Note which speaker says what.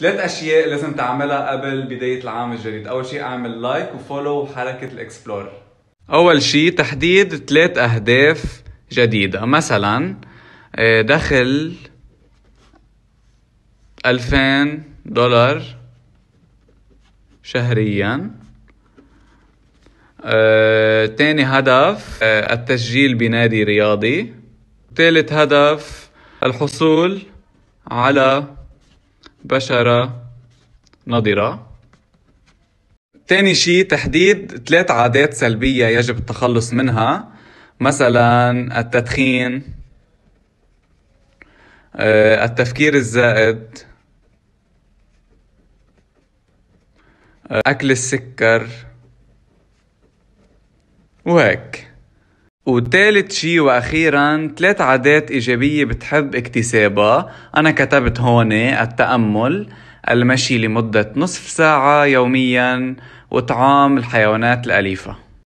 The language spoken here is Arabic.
Speaker 1: ثلاث أشياء لازم تعملها قبل بداية العام الجديد. أول شيء أعمل like و follow وحركه ال explore أول شيء تحديد ثلاث أهداف جديدة. مثلا آه، دخل 2000 دولار شهريا. آه، تاني هدف آه، التسجيل بنادي رياضي. ثالث هدف الحصول على بشرة نضرة تاني شي تحديد ثلاث عادات سلبية يجب التخلص منها. مثلا التدخين آه، التفكير الزائد آه، أكل السكر وهيك. وثالث شي وأخيرا ثلاث عادات إيجابية بتحب اكتسابها. أنا كتبت هون التأمل المشي لمدة نصف ساعة يوميا وطعام الحيوانات الأليفة.